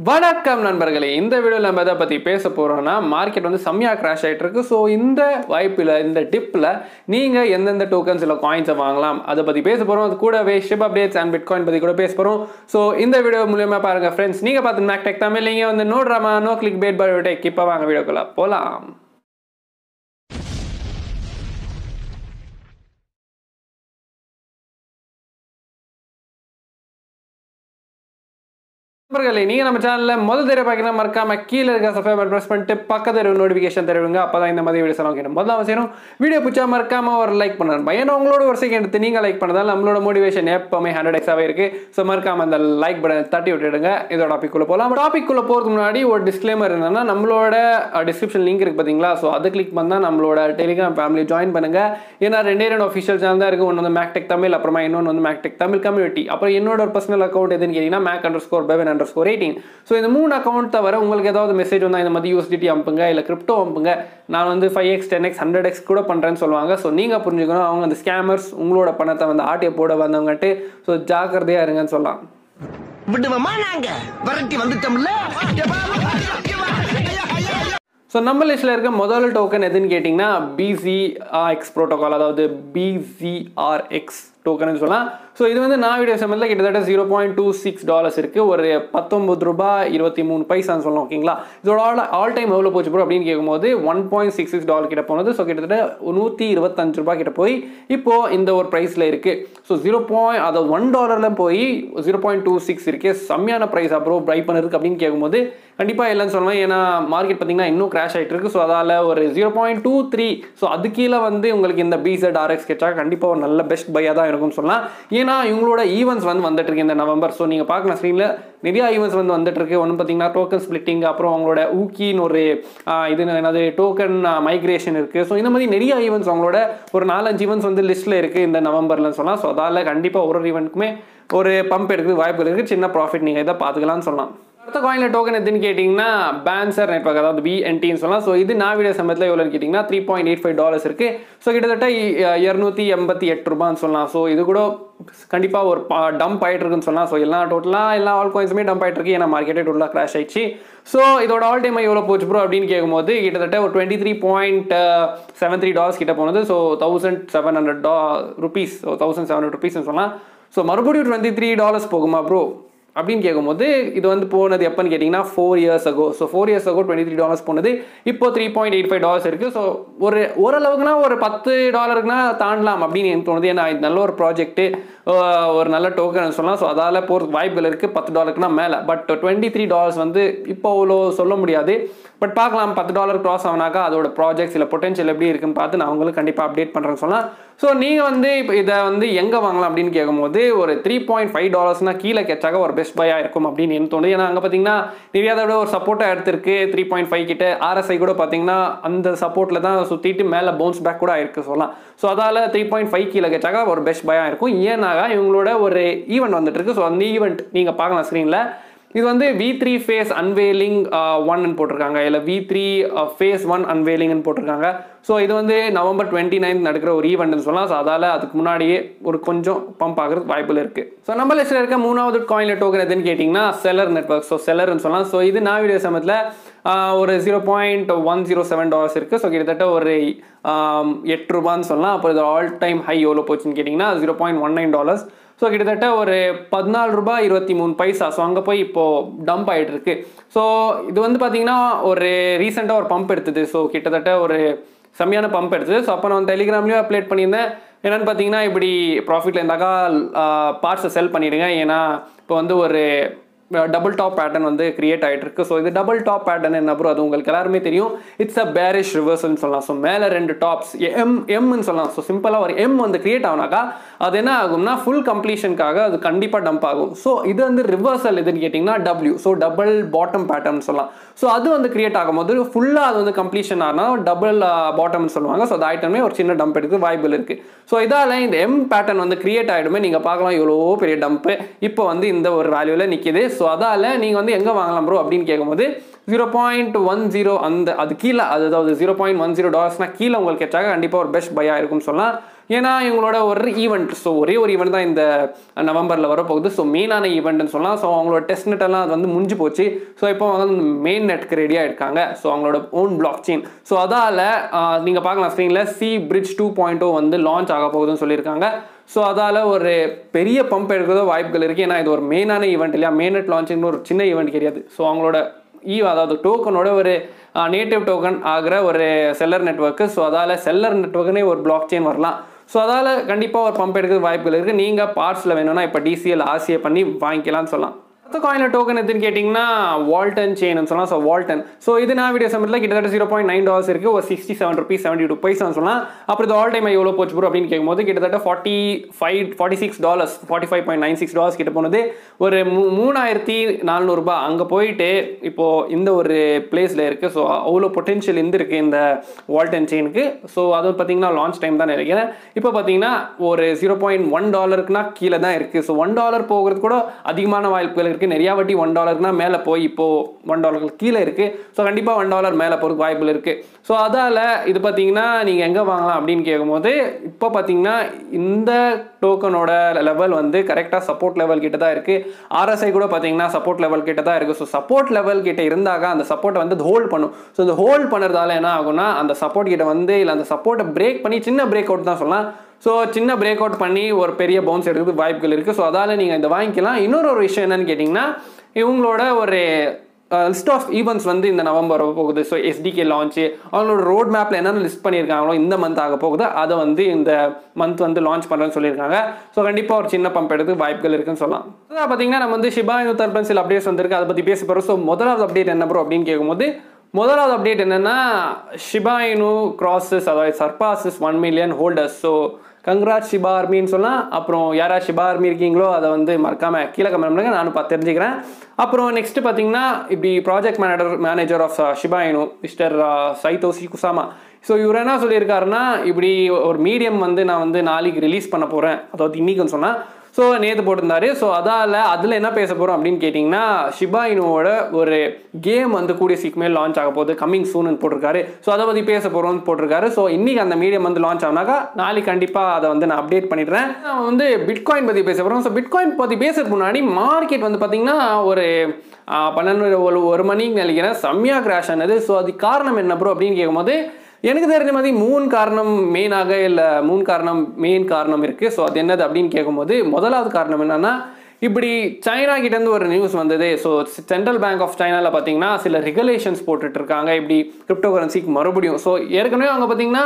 வணக்கம் நண்பர்களே இந்த வீடியோவில் நம்ம எதை பற்றி பேச போகிறோம்னா மார்க்கெட் வந்து செம்மையாக கிராஷ் ஆகிட்டு இருக்கு ஸோ இந்த வாய்ப்பில் இந்த டிப்பில் நீங்கள் எந்தெந்த டோக்கன்ஸ் இல்லை காயின்ஸை வாங்கலாம் அதை பற்றி பேச போகிறோம் அது கூடவே ship updates and bitcoin பற்றி கூட பேச போகிறோம் ஸோ இந்த வீடியோ மூலியமாக பாருங்கள் ஃப்ரெண்ட்ஸ் நீங்கள் பார்த்து மேக் டெக் தமிழ் நீங்கள் வந்து no drama no click bait by tech இப்போ வாங்க வீடியோக்குள்ளே போகலாம் நண்பர்களே நீங்கள் நம்ம சேனலில் முதல் தடவை பார்க்கணும் மறக்காம கீழே இருக்க சப்ஸ்கிரைப் ப்ரெஸ் பண்ணிட்டு பக்கத்தில் இருக்க நோட்டிஃபிகேஷன் தருவீங்க. அப்போ தான் இந்த மாதிரி வீடியோ செலவு கேட்கும் முதல்ல செய்யணும். வீடியோ பிடிச்சா மறக்காம ஒரு லைக் பண்ணணும் ஏன்னா உங்களோட ஒரு செகண்ட் எடுத்து நீங்கள் லைக் பண்ணதால் நம்மளோட மோட்டிவேஷன் எப்பவுமே ஹண்ட்ரட் எக்ஸாகவே இருக்கு. ஸோ மறக்காம அந்த லைக் பட்டன் தட்டி விட்டுடுங்க. இதோட டாபிக்குள்ளே போகலாம் டாபிக்குள்ளே போகிறதுக்கு முன்னாடி ஒரு டிஸ்க்ளைமர் என்னன்னா நம்மளோட டிஸ்கிரிப்ஷன் லிங்க் இருக்கு பார்த்தீங்களா ஸோ அது கிளிக் பண்ணால் நம்மளோட டெலிகிராம் ஃபேமிலி ஜாயின் பண்ணுங்க. ஏன்னா ரெண்டே ரெண்டு அஃபிஷியல் சேனல் தான் இருக்கு. ஒன்று வந்து மேக்டெக் தமிழ் அப்புறமா இன்னொன்று வந்து மேக்டெக் தமிழ் கம்யூனிட்டி அப்புறம் என்னோட ஒரு பர்சனல் அக்கௌண்ட் எதுன்னு கேட்டிங்கன்னா Mac underscore Bevan underscore eighteen so இந்த மூணு அக்கௌண்ட் தவிர உங்களுக்கு ஏதாவது மெசேஜ் வந்தால் இந்த மாதிரி யூஎஸ்டிடி அனுப்புங்க இல்லை கிரிப்டோ அனுப்புங்க நான் வந்து five X ten X hundred X கூட பண்ணுறேன்னு சொல்லுவாங்க. ஸோ நீங்கள் புரிஞ்சுக்கணும் அவங்க அந்த ஸ்கேமர்ஸ் உங்களோட பணத்தை வந்து ஆட்டிய போட வந்தவங்கட்டு ஸோ ஜாக்கிரதையாக இருங்கன்னு சொல்லலாம். விடுவோமா நாங்க? விரட்டி வந்துட்டோம்ல? ஸோ நம்ம லிஸ்ட்டில் இருக்க முதல் டோக்கன் எதுன்னு கேட்டிங்கன்னா பிசிஆர்எக்ஸ் ப்ரோட்டோகால் அதாவது பிசிஆர்எக்ஸ் டோக்கன் சொல்லலாம். ஸோ இது வந்து நான் வீடியோ சம்பந்தத்தில் கிட்டத்தட்ட zero point two six dollars இருக்குது ஒரு பத்தொம்பது ரூபாய் இருபத்தி மூணு பைசான்னு சொல்லலாம் ஓகேங்களா இதோட ஆல் ஆல் டைம் எவ்வளோ போச்சு ப்ரோ அப்படின்னு கேட்கும்போது one point six six dollar கிட்ட போனது. ஸோ கிட்டத்தட்ட நூற்றி இருபத்தஞ்சு ரூபாய் கிட்ட போய் இப்போது இந்த ஒரு ப்ரைஸில் இருக்குது ஸோ ஜீரோ பாயிண்ட் அதை ஒன் டாலரில் போய் ஜீரோ பாயிண்ட் டூ சிக்ஸ் இருக்கே. செம்மையான ப்ரைஸ் அப்புறம் ப்ரை பண்ணுறதுக்கு அப்படின்னு கேட்கும்போது கண்டிப்பாக இல்லைன்னு சொல்லுவேன் ஏன்னா மார்க்கெட் பார்த்தீங்கன்னா இன்னும் கிராஷ் ஆகிட்டு இருக்கு. ஸோ அதால் ஒரு zero point two three so அது கீழே வந்து உங்களுக்கு இந்த பிசெட் ஆர்எக்ஸ் கேட்டால் கண்டிப்பாக ஒரு நல்ல பெஸ்ட் பையாக தான் இருக்கும்னு சொல்லலாம். ஏன்னா இவங்களோட ஈவெண்ட்ஸ் வந்து வந்துட்டு இருக்கு இந்த நவம்பர். ஸோ நீங்கள் பார்க்கலாம் ஸ்க்ரீனில் நிறைய ஈவெண்ட்ஸ் வந்து வந்துட்டு இருக்கு. ஒன்று பார்த்தீங்கன்னா டோக்கன் ஸ்பிளிட்டிங் அப்புறம் அவங்களோட ஊக்கின்னு ஒரு இது என்னது டோக்கன் மைக்ரேஷன் இருக்குது ஸோ இந்த மாதிரி நிறைய ஈவெண்ட்ஸ் அவங்களோட ஒரு நாலஞ்சு ஈவெண்ட்ஸ் வந்து லிஸ்ட்டில் இருக்குது இந்த நவம்பர்லன்னு சொல்லலாம் ஸோ அதால் கண்டிப்பாக ஒரு ஒரு ஈவெண்ட்டுக்குமே ஒரு பம்ப் எடுக்கிறது வாய்ப்பு இருக்குது சின்ன ப்ராஃபிட் நீங்கள் இதை பார்த்துக்கலாம்னு சொல்லலாம். அடுத்த காயினில் டோக்கன் எதுன்னு கேட்டிங்கன்னா பேன்சர் நெட்ஒர்க் அதாவது பிஎன்டின்னு சொல்லலாம். ஸோ இது நான் வீடியோ சமயத்தில் எவ்வளோன்னு கேட்டிங்கன்னா three point eight five dollars இருக்குது ஸோ கிட்டத்தட்ட இரநூத்தி எண்பத்தி எட்டு ரூபான்னு சொல்லலாம். ஸோ இது கூட கண்டிப்பாக ஒரு டம்ப் ஆகிட்டு இருக்குன்னு சொல்லலாம். ஸோ எல்லா டோட்டலாக எல்லா ஆல் காயின்ஸுமே டம்ப் ஆகிட்டு இருக்கு ஏன்னா மார்க்கெட்டே டோட்டலாக கிராஷ் ஆயிடுச்சு. ஸோ இதோட ஆல் டைம் எவ்வளோ போச்சு ப்ரோ அப்படின்னு கேட்கும்போது கிட்டத்தட்ட ஒரு twenty three point seven three dollars கிட்ட போனது. ஸோ தௌசண்ட் செவன் ஹண்ட்ரட் டா rupees so thousand seven hundred ருபீஸ்னு சொல்லலாம். ஸோ மறுபடியும் டுவெண்ட்டி த்ரீ டாலர்ஸ் போகுமா ப்ரோ அப்படின்னு கேட்கும்போது இது வந்து போனது எப்போன்னு கேட்டிங்கன்னா four years ago so four years ago twenty three dollars போனது. இப்போ three point eight five dollars இருக்குது ஸோ ஒரு ஓரளவுக்குனா ஒரு பத்து டாலருக்குனா தாண்டலாம் அப்படின்னு எனக்கு தோணுது. ஏன்னா இது நல்ல ஒரு ப்ராஜெக்ட்டு ஒரு நல்ல டோக்கன் சொல்லலாம். ஸோ அதால் போகிறதுக்கு வாய்ப்புகள் இருக்குது பத்து டாலருக்குனா மேலே. பட் டுவெண்ட்டி த்ரீ டாலர்ஸ் வந்து இப்போ அவ்வளோ சொல்ல முடியாது. பட் பார்க்கலாம். பத்து டாலர் க்ராஸ் ஆகினாக்கா அதோட ப்ராஜெக்ட்ஸ் இல்லை பொட்டன்ஷியல் எப்படி இருக்குன்னு பார்த்து நான் உங்களுக்கு கண்டிப்பாக அப்டேட் பண்ணுறேன்னு சொல்லலாம். ஸோ நீங்கள் வந்து இப்போ இதை வந்து எங்கே வாங்கலாம் அப்படின்னு கேட்கும்போது ஒரு த்ரீ பாயிண்ட் ஃபைவ் டாலர்ஸ்னால் கீழே கேட்டாக ஒரு பெஸ்ட் பையாக இருக்கும் அப்படின்னு எனக்கு தோணுது. ஏன்னா அங்கே பார்த்தீங்கன்னா நிறையா ஒரு சப்போர்ட்டாக எடுத்திருக்கு. த்ரீ பாயிண்ட் ஃபைவ் கிட்ட ஆர்எஸ்ஐ கூட பார்த்தீங்கன்னா அந்த சப்போர்ட்டில் தான் சுற்றிட்டு மேலே பவுன்ஸ் பேக் கூட ஆயிருக்கு சொல்லலாம். ஸோ அதால் த்ரீ பாயிண்ட் ஃபைவ் கீழே கெச்சாக ஒரு பெஸ்ட் பையாக இருக்கும். ஏன்னாக இவங்களோட ஒரு ஈவெண்ட் வந்துட்டு இருக்கு. ஸோ அந்த ஈவெண்ட் நீங்கள் பார்க்கலாம் ஸ்க்ரீனில் இது வந்து வி த்ரீ ஃபேஸ் அன்வேலிங் ஒன்னு போட்டிருக்காங்க. இல்லை வி த்ரீ ஃபேஸ் ஒன் அன்வேலிங்னு போட்டிருக்காங்க. ஸோ இது வந்து நவம்பர் டுவெண்ட்டி நைன்த் நடக்கிற ஒரு ஈவெண்ட்னு சொல்லலாம். ஸோ அதால் அதுக்கு முன்னாடியே ஒரு கொஞ்சம் பம்ப் ஆகிறது வாய்ப்பில் இருக்குது ஸோ நம்ம லிஸ்ட்டில் இருக்க மூணாவது காயினில் டோக்கன் எதுன்னு கேட்டிங்கன்னா செல்லர் நெட்ஒர்க் ஸோ செலர்னு சொல்லலாம். ஸோ இது நான் வீடியோ சமயத்தில் uh, ஒரு zero point one zero seven dollars இருக்குது ஸோ கிட்டத்தட்ட ஒரு um, எட்டு ரூபான்னு சொல்லலாம். அப்புறம் இது ஆல் டைம் ஹை எவ்வளோ போச்சுன்னு கேட்டிங்கன்னா zero point one nine dollars so கிட்டத்தட்ட ஒரு பதினாலு ரூபாய் இருபத்தி மூணு பைசா. ஸோ அங்கே போய் இப்போது டம்ப் ஆகிட்டு இருக்கு ஸோ இது வந்து பார்த்தீங்கன்னா ஒரு ரீசெண்டாக ஒரு பம்ப் எடுத்தது. ஸோ கிட்டத்தட்ட ஒரு செம்மையான பம்ப் எடுத்தது. ஸோ அப்போ நான் டெலிகிராம்லேயும் அப்லேட் பண்ணியிருந்தேன். என்னென்னு பார்த்தீங்கன்னா இப்படி ப்ராஃபிட்டில் இருந்தாக்கா பார்ட்ஸை செல் பண்ணிவிடுங்க ஏன்னா இப்போ வந்து ஒரு டபுள் டாப் பேட்டர்ன் வந்து கிரியேட் ஆகிட்டு இருக்கு ஸோ இது டபுள் டாப் பேட்டர்ன் என்ன ப்ரோ அது உங்களுக்கு எல்லாருமே தெரியும். இட்ஸ் அ பேரிஷ் ரிவர்ஸ்னு சொல்லலாம். ஸோ மேலே ரெண்டு டாப்ஸ் எம் எம்னு சொல்லலாம். ஸோ சிம்பிளாக ஒரு எம் வந்து கிரியேட் ஆகுனாக்கா அது என்ன ஆகும்னா ஃபுல் கம்ப்ளீஷனுக்காக அது கண்டிப்பாக டம்ப் ஆகும். ஸோ இது வந்து ரிவர்சல் எதுன்னு கேட்டிங்கன்னா W so double bottom pattern சொல்லலாம். ஸோ அது வந்து கிரியேட் ஆகும்போது ஃபுல்லாக அது வந்து கம்ப்ளீஷன் ஆனால் டபுள் பாட்டம்னு சொல்லுவாங்க. ஸோ அது ஐட்டமே ஒரு சின்ன டம்ப் எடுத்து வாய்ப்புகள் இருக்குது ஸோ இதால் இந்த எம் பேட்டர்ன் வந்து கிரியேட் ஆகிடுமே நீங்கள் பார்க்கலாம் எவ்வளோ பெரிய டம்ப்பு இப்போ வந்து இந்த ஒரு வேல்யூவில் நிற்கிது ஸோ அதால் நீங்கள் வந்து எங்கே வாங்கலாம் ப்ரோ அப்படின்னு கேட்கும்போது ஜீரோ பாயிண்ட் ஒன் ஜீரோ அந்த அது கீழே அதாவது ஜீரோ பாயிண்ட் ஒன் ஜீரோ டாலர்ஸ்னால் கீழே உங்களுக்கு கேட்டாக கண்டிப்பாக ஒரு பெஸ்ட் பையாக இருக்கும்னு சொல்லலாம். ஏன்னா இவங்களோட ஒரு ஈவெண்ட் ஸோ ஒரே ஒரு ஈவெண்ட் தான் இந்த நவம்பரில் வரப்போகுது. ஸோ மெயினான ஈவெண்ட்னு சொல்லலாம். ஸோ அவங்களோட டெஸ்ட் நெட் எல்லாம் அது வந்து முடிஞ்சு போச்சு. ஸோ இப்போ வந்து மெயின் நெட்க்கு ரெடியாக இருக்காங்க ஸோ அவங்களோட ஓன் பிளாக் செயின் ஸோ அதால் நீங்கள் பார்க்கலாம் ஸ்க்ரீனில் சி பிரிட்ஜ் டூ பாயிண்ட் வந்து லான்ச் ஆக போகுதுன்னு சொல்லியிருக்காங்க. ஸோ அதால் ஒரு பெரிய பம்ப் எடுக்கிறதோ வாய்ப்புகள் இருக்குது ஏன்னா இது ஒரு மெயினான ஈவெண்ட் இல்லையா? மெயின் நெட் லான்ச்சிங்னு ஒரு சின்ன ஈவெண்ட் கிடையாது. ஸோ அவங்களோட ஈ அதாவது டோக்கனோட ஒரு நேட்டிவ் டோக்கன் ஆகிற ஒரு செல்லர் நெட்ஒர்க்கு ஸோ அதால் செல்லர் நெட்ஒர்க்குனே ஒரு பிளாக் செயின் வரலாம். ஸோ அதால் கண்டிப்பாக ஒரு பம்ப் எடுக்கிறது வாய்ப்புகள் இருக்குது நீங்கள் பார்ட்ஸில் வேணும்னா இப்போ டிசிஎல் ஆசியை பண்ணி வாங்கிக்கலாம்னு சொல்லலாம். அடுத்த காயினில் டோக்கன் எதுன்னு கேட்டிங்கன்னா வால்டன் செயின் சொல்லலாம். ஸோ வால்டன் ஸோ இது நான் வீடியோ சமயத்தில் கிட்டத்தட்ட ஜீரோ பாயிண்ட் நைன் டாலர்ஸ் இருக்குது ஒரு sixty seven rupees seventy two paisa சொல்லலாம். அப்புறம் இது ஆல் டைம் எவ்வளோ போச்சு ப்ரோ அப்படின்னு கேட்கும்போது கிட்டத்தட்ட forty five forty six dollars forty five point nine six dollars கிட்ட போனது. ஒரு மூ மூணாயிரத்தி நானூறுபா அங்கே போயிட்டு இப்போது இந்த ஒரு பிளேஸில் இருக்குது ஸோ அவ்வளோ பொட்டென்ஷியல் இருந்திருக்கு இந்த வால்டன் செயினுக்கு ஸோ அது பார்த்தீங்கன்னா லான்ச் டைம் தான் நினைக்கிறேன். இப்போ பார்த்தீங்கன்னா ஒரு ஜீரோ பாயிண்ட் ஒன் டாலருக்குனா கீழே தான் இருக்குது ஸோ ஒன் டாலர் போகிறது கூட அதிகமான வாய்ப்புகள் இருக்குது நிறையா வாட்டி ஒன் டாலர்னால் மேலே போய் இப்போது ஒன் டாலருக்கு கீழே இருக்குது ஸோ கண்டிப்பாக ஒன் டாலர் மேலே போகிறதுக்கு வாய்ப்புகள் இருக்குது ஸோ அதால் இது பார்த்தீங்கன்னா நீங்கள் எங்கே வாங்கலாம் அப்படின்னு கேட்கும்போது இப்போ பார்த்தீங்கன்னா இந்த டோக்கனோட லெவல் வந்து கரெக்டாக சப்போர்ட் லெவல் கிட்ட தான் இருக்குது ஆர்எஸ்ஐ கூட பார்த்தீங்கன்னா சப்போர்ட் லெவல் கிட்ட தான் இருக்குது ஸோ சப்போர்ட் லெவல் கிட்ட இருந்தாக அந்த சப்போர்ட்டை வந்து ஹோல்ட் பண்ணும். ஸோ இந்த ஹோல்ட் பண்ணுறதால என்ன ஆகும்னா அந்த சப்போர்ட் கிட்ட வந்து இல்லை அந்த சப்போர்ட்டை பிரேக் பண்ணி சின்ன பிரேக் அவுட் தான் சொல்லலாம். ஸோ சின்ன பிரேக் அவுட் பண்ணி ஒரு பெரிய பவுன்ஸ் எடுக்கிறதுக்கு வாய்ப்புகள் இருக்குது ஸோ அதால் நீங்கள் இந்த வாங்கிக்கலாம். இன்னொரு ஒரு விஷயம் என்னன்னு கேட்டிங்கன்னா இவங்களோட ஒரு லிஸ்ட் ஆஃப் ஈவெண்ட்ஸ் வந்து இந்த நவம்பர் போகுது. ஸோ எஸ்டிகே லான்ச்சு அவங்களோட ரோட் மேப்பில் என்னென்ன லிஸ்ட் பண்ணியிருக்காங்களோ இந்த மந்த் ஆக போகுது. அதை வந்து இந்த மந்த் வந்து லான்ச் பண்ணுறேன்னு சொல்லியிருக்காங்க. ஸோ கண்டிப்பாக ஒரு சின்ன பம்ப் எடுத்து வாய்ப்புகள் இருக்குன்னு சொல்லலாம். அதான் பார்த்தீங்கன்னா நம்ம வந்து ஷிபா இந்த தர்பன் சில அப்டேட்ஸ் வந்திருக்கு. அதை பற்றி பேச போகிறோம் ஸோ முதலாவது அப்டேட் என்ன ப்ரோ அப்படின்னு கேட்கும்போது முதலாவது அப்டேட் என்னென்னா ஷிபாயினு கிராசஸ் அதாவது surpasses one million holders so congrats Shiba ஆர்மின்னு சொன்னால் அப்புறம் யாரா ஷிபா ஆர்மி இருக்கீங்களோ அதை வந்து மறக்காமல் கீழே கமெண்ட் பண்ணுங்க. நானும் பார்த்து தெரிஞ்சுக்கிறேன். அப்புறம் நெக்ஸ்ட் பார்த்தீங்கன்னா இப்படி project manager manager of Shiba Inu mister Shytoshi Kusama so இவர் என்ன சொல்லியிருக்காருன்னா இப்படி ஒரு மீடியம் வந்து நான் வந்து நாளைக்கு ரிலீஸ் பண்ண போகிறேன் அதாவது இன்றைக்குன்னு சொன்னால் ஸோ நேற்று போட்டிருந்தாரு. ஸோ அதால் அதில் என்ன பேச போகிறோம் அப்படின்னு கேட்டிங்கன்னா ஷிபா இனோவோட ஒரு கேம் வந்து கூடிய சீக்கிரமே லான்ச் ஆக போகுது. கம்மிங் சூன் போட்டிருக்காரு. ஸோ அதை பற்றி பேச போகிறோம்னு போட்டிருக்காரு. ஸோ இன்றைக்கி அந்த மீடியம் வந்து லான்ச் ஆனாக்கா நாளைக்கு கண்டிப்பாக அதை வந்து நான் அப்டேட் பண்ணிடுறேன். நான் வந்து பிட்காயின் பற்றி பேச போகிறோம் ஸோ பிட்காயின் பற்றி பேசுறதுக்கு முன்னாடி மார்க்கெட் வந்து பார்த்திங்கன்னா ஒரு பன்னெண்டு ஒரு ஒரு மணிக்கு நினைக்கிறேன். செம்மையாக கிராஷ் ஆனது. ஸோ அதுக்கு காரணம் என்ன ப்ரோ அப்படின்னு கேட்கும்போது எனக்கு தெரிஞ்ச மாதிரி மூணு காரணம் மெயினாக இல்லை மூணு காரணம் மெயின் காரணம் இருக்குது ஸோ அது என்னது அப்படின்னு கேட்கும்போது முதலாவது காரணம் என்னன்னா இப்படி சைனா கிட்டேருந்து ஒரு நியூஸ் வந்தது. ஸோ சென்ட்ரல் பேங்க் ஆஃப் சைனாவில் பார்த்தீங்கன்னா சில ரெகுலேஷன்ஸ் போட்டுட்ருக்காங்க இப்படி கிரிப்டோ கரன்சிக்கு மறுபடியும். ஸோ ஏற்கனவே அவங்க பார்த்தீங்கன்னா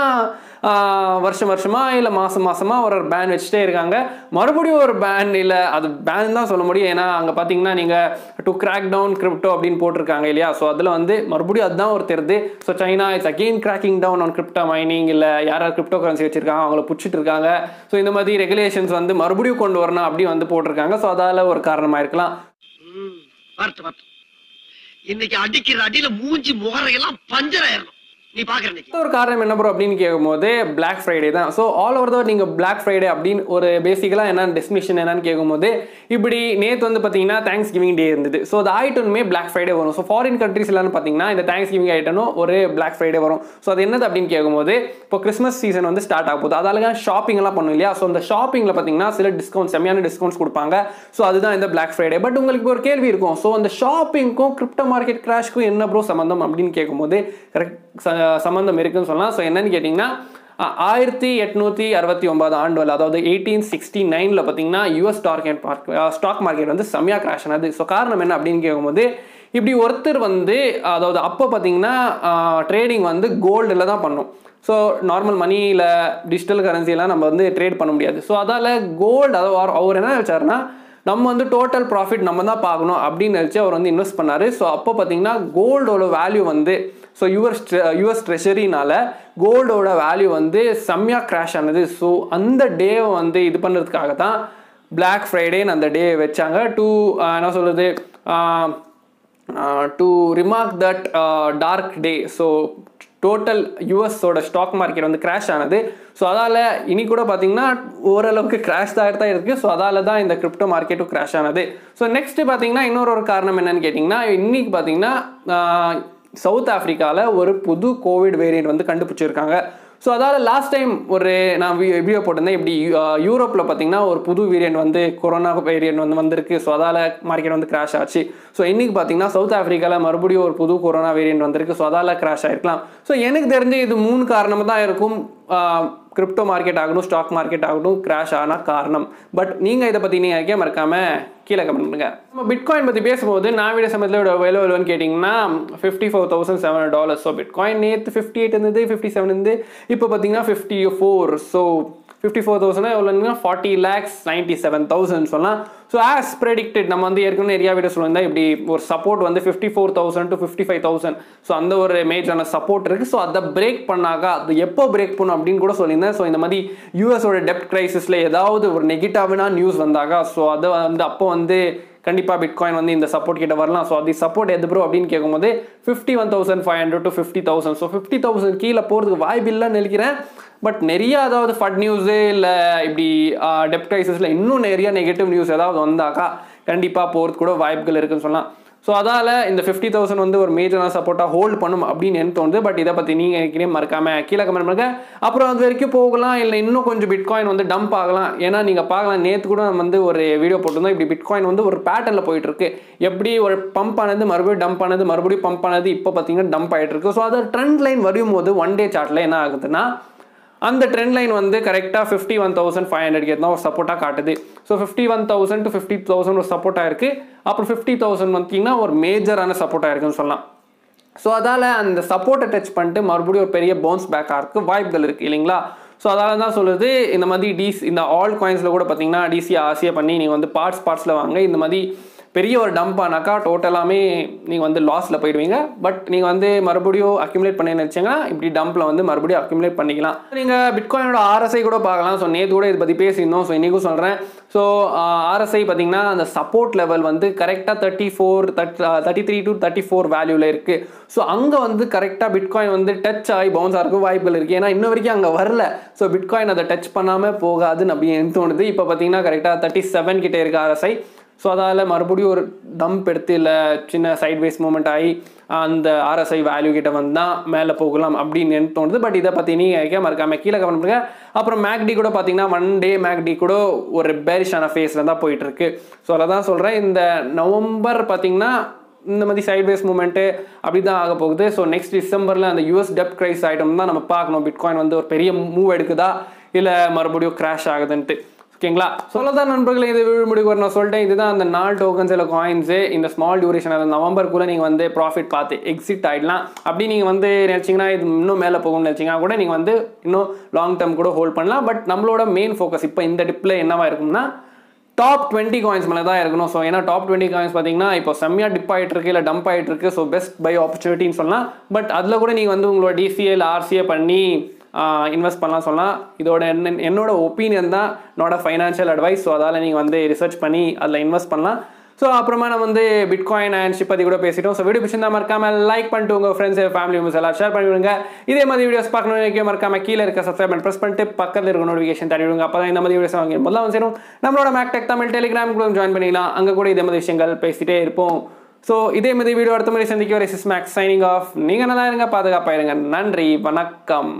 வருஷம் வருஷமாக இல்லை மாதம் மாதமாக ஒரு ஒரு பேன் வச்சுட்டே இருக்காங்க. மறுபடியும் ஒரு பேன் இல்லை அது பேன் தான் சொல்ல முடியும். ஏன்னா அங்கே பார்த்தீங்கன்னா நீங்கள் டு கிராக் டவுன் கிரிப்டோ அப்படின்னு போட்டிருக்காங்க இல்லையா? ஸோ அதில் வந்து மறுபடியும் அதுதான் ஒரு தெரிது. So China it's again cracking down on crypto mining இல்லை யார் கிரிப்டோ கரன்சி வச்சிருக்காங்க அவங்கள பிடிச்சிட்டு இருக்காங்க. ஸோ இந்த மாதிரி ரெகுலேஷன்ஸ் வந்து மறுபடியும் கொண்டு வரணும் அப்படி வந்து போட்டிருக்காங்க. ஸோ அதால் ஒரு காரணமாக இருக்கலாம் இன்னைக்கு அடிக்கிற அடியில மூஞ்சி முகரையெல்லாம் பஞ்சர் ஒரு காரணம் என்ன ப்ரோ அப்படின்னு கேட்கும்போது பிளாக் ஃப்ரைடே தான். ஸோ ஆல் ஓவர் தான் நீங்கள் பிளாக் ஃப்ரைடே அப்படின்னு ஒரு பேசிக்கலாக என்னென்ன டெஸ்டினேஷன் என்னன்னு கேட்கும்போது இப்படி நேற்று வந்து பார்த்தீங்கன்னா தேங்க்ஸ் கிவிங் டே இருந்தது. ஸோ அது ஐட்டனுமே பிளாக் ஃப்ரைடே வரும். ஸோ ஃபாரின் கண்ட்ரீஸ் எல்லாம் பார்த்தீங்கன்னா இந்த தேங்க்ஸ் கிவிங் ஐட்டனும் ஒரு பிளாக் ஃப்ரைடே வரும். ஸோ அது என்னது அப்படின்னு கேட்கும்போது இப்போ கிறிஸ்மஸ் சீசன் வந்து ஸ்டார்ட் ஆக போகுது. அதால ஷாப்பிங் எல்லாம் பண்ணும் இல்லையா? ஸோ அந்த ஷாப்பிங்கில் பார்த்தீங்கன்னா சில டிஸ்கவுண்ட் செம்மையான டிஸ்கவுண்ட்ஸ் கொடுப்பாங்க. ஸோ அதுதான் இந்த பிளாக் ஃப்ரைடே பட் உங்களுக்கு ஒரு கேள்வி இருக்கும். ஸோ அந்த ஷாப்பிங்க்கும் கிரிப்டோ மார்க்கெட் கிராஷ்க்கும் என்ன ப்ரோ சம்மந்தம் அப்படின்னு கேட்கும்போது கரெக்ட் சம்மந்தம் இருக்குன்னு சொல்லலாம் ஸோ என்னன்னு கேட்டிங்கன்னா ஆயிரத்தி எட்நூற்றி அறுபத்தி ஒன்பது ஆண்டுகள் அதாவது எயிட்டீன் சிக்ஸ்டி நைனில் பார்த்தீங்கன்னா US stock market stock market வந்து செம்மையாக கிராஷ் ஆனது. ஸோ காரணம் என்ன அப்படின்னு கேட்கும்போது இப்படி ஒருத்தர் வந்து அதாவது அப்போ பார்த்தீங்கன்னா ட்ரேடிங் வந்து கோல்டில் தான் பண்ணும். ஸோ நார்மல் மணியில் டிஜிட்டல் கரன்சிலாம் நம்ம வந்து ட்ரேட் பண்ண முடியாது. ஸோ அதால் கோல்டு அதாவது அவர் என்ன வச்சாருன்னா நம்ம வந்து டோட்டல் ப்ராஃபிட் நம்ம தான் பார்க்கணும் அப்படின்னு நினச்சி அவர் வந்து இன்வெஸ்ட் பண்ணார். ஸோ அப்போ பார்த்தீங்கன்னா கோல்டோட வேல்யூ வந்து ஸோ யூஎஸ் யூஎஸ் ட்ரெஷரினால கோல்டோட வேல்யூ வந்து செம்மையாக கிராஷ் ஆனது. ஸோ அந்த டேவை வந்து இது பண்ணுறதுக்காக தான் பிளாக் ஃப்ரைடேன்னு அந்த டே வச்சாங்க. டூ uh, என்ன சொல்கிறது to remark that dark day so total யூஎஸோட stock market வந்து கிராஷ் ஆனது. ஸோ அதால் இனி கூட பார்த்தீங்கன்னா ஓரளவுக்கு கிராஷ் தான் தான் இருக்குது ஸோ அதால் தான் இந்த கிரிப்டோ மார்க்கெட்டும் கிராஷ் ஆனது. ஸோ நெக்ஸ்ட்டு பார்த்தீங்கன்னா இன்னொரு ஒரு காரணம் என்னன்னு கேட்டிங்கன்னா இன்றைக்கி பார்த்தீங்கன்னா சவுத் ஆஃப்ரிக்காவில் ஒரு புது கோவிட் வேரியண்ட் வந்து கண்டுபிடிச்சிருக்காங்க. ஸோ அதாவது லாஸ்ட் டைம் ஒரு நான் வீடியோ போட்டிருந்தேன். இப்படி யூரோப்பில் பார்த்தீங்கன்னா ஒரு புது வேரியண்ட் வந்து கொரோனா வேரியண்ட் வந்து வந்திருக்கு. ஸோ அதால் மார்க்கெட் வந்து கிராஷ் ஆச்சு. ஸோ இன்றைக்கி பார்த்தீங்கன்னா சவுத் ஆஃப்ரிக்காவில் மறுபடியும் ஒரு புது கொரோனா வேரியண்ட் வந்திருக்கு. ஸோ அதால் கிராஷ் ஆகிருக்கலாம் ஸோ எனக்கு தெரிஞ்சு இது மூணு காரணமாக தான் இருக்கும். கிரிப்டோ மார்க்கெட் ஆகட்டும் ஸ்டாக் மார்க்கெட் ஆகட்டும் கிராஷ் ஆன காரணம். பட் நீங்கள் இதை பற்றி நீங்கள் இருக்கே மறக்காம கீழே கமெண்ட் பண்ணுங்க. நம்ம பிட்காயின் பற்றி பேசும்போது நான் வீடியோ சமயத்தில் விலை எவ்வளோன்னு கேட்டிங்கன்னா fifty four thousand seven dollars so bitcoin நேற்று ஃபிஃப்டி எயிட் இருந்தது ஃபிஃப்டி செவன் இருந்து இப்போ பார்த்தீங்கன்னா fifty four so fifty four thousand எவ்வளோன்னா forty lakhs ninety seven thousand சொல்லலாம். ஸோ ஆஸ் ப்ரெடிக்டட் நம்ம வந்து ஏற்கனவே நிறையா வீடியோ சொல்லியிருந்தா இப்படி ஒரு சப்போர்ட் வந்து fifty four thousand to fifty five thousand so அந்த ஒரு மேஜரான சப்போர்ட் இருக்குது ஸோ அதை பிரேக் பண்ணாக்கா அது எப்போ பிரேக் பண்ணும் அப்படின்னு கூட சொல்லியிருந்தேன். ஸோ இந்த மாதிரி யூஎஸோட டெப்ட் கிரைசிஸில் ஏதாவது ஒரு நெகட்டிவான நியூஸ் வந்தாக்கா ஸோ அதை வந்து அப்போ வந்து கண்டிப்பாக பிட்காயின் வந்து இந்த சப்போர்ட் கிட்ட வரலாம். ஸோ அது சப்போர்ட் எது ப்ரோ அப்படின்னு கேட்கும்போது fifty one thousand five hundred to fifty thousand so fifty thousand கீழே போகிறதுக்கு வாய்ப்பு இல்லைன்னு நினைக்கிறேன். பட் நிறைய அதாவது ஃபட் நியூஸு இல்லை இப்படி டெப் கிரைசிஸில் இன்னும் நிறைய நெகட்டிவ் நியூஸ் ஏதாவது வந்தாக்கா கண்டிப்பாக போகிறது கூட வாய்ப்புகள் இருக்குன்னு சொல்லலாம். ஸோ அதால் இந்த ஃபிஃப்டி தௌசண்ட் வந்து ஒரு மேஜரான சப்போர்ட்டாக ஹோல்ட் பண்ணும் அப்படின்னு எனக்கு தோணுது. பட் இதை பற்றி நீங்கள் நினைக்கிறேன் மறக்காமல் கீழே கமெண்ட் பண்ணுங்க. அப்புறம் அது வரைக்கும் போகலாம். இல்லை இன்னும் கொஞ்சம் பிட்காயின் வந்து டம்ப் ஆகலாம். ஏன்னா நீங்கள் பார்க்கலாம் நேற்று கூட நம்ம வந்து ஒரு வீடியோ போட்டிருந்தோம். இப்படி பிட்காயின் வந்து ஒரு பேட்டர்னில் போயிட்டுருக்கு. எப்படி ஒரு பம்ப் ஆனது மறுபடியும் டம்ப் ஆனது மறுபடியும் பம்ப் ஆனது இப்போ பார்த்தீங்கன்னா டம்ப் ஆகிட்டு இருக்கு ஸோ அது ட்ரெண்ட் லைன் வரும் போது ஒன் டே சார்ட்டில் என்ன ஆகுதுன்னா அந்த ட்ரெண்ட் லைன் வந்து கரெக்டாக fifty one thousand five hundred தான் ஒரு சப்போர்ட்டாக காட்டுது. So fifty one thousand to fifty thousand ஒரு சப்போர்ட்டாக இருக்குது அப்புறம் ஃபிஃப்டி தௌசண்ட் வந்தீங்கன்னா ஒரு மேஜரான சப்போர்ட்டாக இருக்குன்னு சொல்லலாம். ஸோ அதால் அந்த சப்போர்ட்டை டச் பண்ணிட்டு மறுபடியும் ஒரு பெரிய பவுன்ஸ் பேக் ஆகிறதுக்கு வாய்ப்புகள் இருக்குது இல்லைங்களா? ஸோ அதால தான் சொல்லுது இந்த மாதிரி டிஸ் இந்த ஆல் காயின்ஸில் கூட பார்த்தீங்கன்னா டிசி ஆசையாக பண்ணி நீங்கள் வந்து பார்ட்ஸ் பார்ட்ஸில் வாங்க. இந்த மாதிரி பெரிய ஒரு டம்ப் ஆனாக்கா டோட்டலாமே நீங்கள் வந்து லாஸில் போயிடுவீங்க. பட் நீங்கள் வந்து மறுபடியும் அக்யூமுலேட் பண்ணி நினச்சிங்கன்னா இப்படி டம்ப்பில் வந்து மறுபடியும் அக்யூமுலேட் பண்ணிக்கலாம். நீங்கள் பிட்காயினோட ஆர்எஸ்ஐ கூட பார்க்கலாம். ஸோ நேற்று கூட இதை பற்றி பேசியிருந்தோம். ஸோ இன்றைக்கும் சொல்கிறேன் ஸோ ஆர்எஸ்ஐ பார்த்தீங்கன்னா அந்த சப்போர்ட் லெவல் வந்து கரெக்டாக thirty four thirty three to thirty four வேல்யூவில் இருக்குது ஸோ அங்கே வந்து கரெக்டாக பிட்காயின் வந்து டச் ஆகி பவுன்ஸ் ஆகிறதுக்கு வாய்ப்புகள் இருக்குது ஏன்னா இன்ன வரைக்கும் அங்கே வரல. ஸோ பிட்காயின் அதை டச் பண்ணாமல் போகாதுன்னு அப்படின்னு தோணுது. இப்போ பார்த்தீங்கன்னா கரெக்டாக தேர்ட்டி செவன் கிட்டே இருக்குது ஆர்எஸ்ஐ ஸோ அதால் மறுபடியும் ஒரு டம்ப் எடுத்து இல்லை சின்ன சைட்வேஸ் மூமெண்ட் ஆகி அந்த ஆர்எஸ்ஐ வேல்யூ கிட்ட வந்தால் மேலே போகலாம் அப்படின்னு தோணுது. பட் இதை பற்றி நீங்கள் மறக்காம கீழே கமெண்ட் பண்ணுங்க. அப்புறம் மேக்டி கூட பார்த்தீங்கன்னா ஒன் டே மேக்டி கூட ஒரு பேரிஷான ஃபேஸில் தான் போயிட்டு இருக்கு ஸோ அதை தான் சொல்கிறேன் இந்த நவம்பர் பார்த்தீங்கன்னா இந்த மாதிரி சைட்வேஸ் மூமெண்ட்டு அப்படி தான் ஆக போகுது ஸோ நெக்ஸ்ட் டிசம்பரில் அந்த யூஎஸ் டெப் கிரைஸ் ஐட்டம் தான் நம்ம பார்க்கணும். பிட்காயின் வந்து ஒரு பெரிய மூவ் எடுக்குதா? இல்லை மறுபடியும் கிராஷ் ஆகுதுன்ட்டு. ஓகேங்களா? சொல்லதான் நண்பர்களே இது வீடு முடிவு நான் சொல்லிட்டேன். இதுதான் அந்த நாலு டோக்கன்ஸ் இல்லை காயின்ஸு இந்த ஸ்மால் டியூரேஷன் அந்த நவம்பருக்குள்ளே நீங்கள் வந்து ப்ராஃபிட் பார்த்து எக்ஸிட் ஆகிடலாம் அப்படி நீங்கள் வந்து நினச்சிங்கன்னா இது இன்னும் மேலே போகணும்னு நினச்சிங்கன்னா கூட நீங்கள் வந்து இன்னும் லாங் டேர்ம் கூட ஹோல்ட் பண்ணலாம். பட் நம்மளோட மெயின் ஃபோக்கஸ் இப்போ இந்த டிப்பில் என்னவா இருக்கும்னா டாப் டுவெண்ட்டி காயின்ஸ் மேலே தான் இருக்கணும். ஸோ ஏன்னா டாப் டுவெண்ட்டி காயின்ஸ் பார்த்தீங்கன்னா இப்போ செம்மையாக டிப் ஆகிட்டு இருக்கு இல்லை டம்ப் ஆகிட்டு இருக்கு. ஸோ பெஸ்ட் பை ஆப்பர்ச்சுனிட்டின்னு சொல்லலாம். பட் அதில் கூட நீங்கள் வந்து உங்களோட டிசிஏ இல்லை ஆர்சிஏ பண்ணி இன்வெஸ்ட் பண்ணலாம் சொல்லலாம் இதோட என்ன என்னோட ஒப்பீனியன் தான் என்னோட ஃபைனான்ஷியல் அட்வைஸ் ஸோ அதால் நீங்கள் வந்து ரிசர்ச் பண்ணி அதில் இன்வெஸ்ட் பண்ணலாம். ஸோ அப்புறமா நம்ம வந்து பிட்காயின் அண்ட் ஷிப் பற்றி கூட பேசிட்டோம். ஸோ வீடியோ பிடிச்சிருந்தா மறக்காமல் லைக் பண்ணிட்டு உங்கள் ஃப்ரெண்ட்ஸ் ஃபேமிலி மெம்பர்ஸ் எல்லாம் ஷேர் பண்ணிவிடுங்க. இதே மாதிரி வீடியோஸ் பார்க்கணும் மறக்காம கீழே இருக்க சப்ஸ்கிரைப் பண்ணி ப்ரெஸ் பண்ணிட்டு பக்கத்தில் இருக்க நோட்டிஃபிகேஷன் தட்டி விடுங்க. அப்போ தான் இந்த மாதிரி வீடியோஸ் வாங்கி முதல்ல வந்து சேரும். நம்மளோட மேக்டெக் தமிழ் டெலிகிராம் கூட ஜாயின் பண்ணிக்கலாம். அங்கே கூட இதே மாதிரி விஷயங்கள் பேசிட்டே இருப்போம். ஸோ இதே மாதிரி வீடியோ அடுத்த மாதிரி சந்திக்க வரை சிஸ் மேக்ஸ் சைனிங் ஆஃப் நீங்கள் நல்லா இருங்க பாதுகாப்பாக இருங்க. நன்றி வணக்கம்.